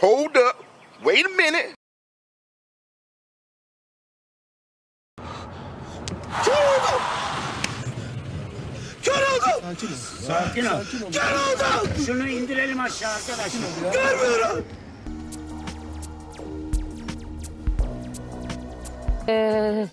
Hold up. Wait a minute. Kör oldum. Kör oldum. Sakin ol. Kör oldum. Şunu indirelim aşağı arkadaşlar. Görmüyorum. Ee,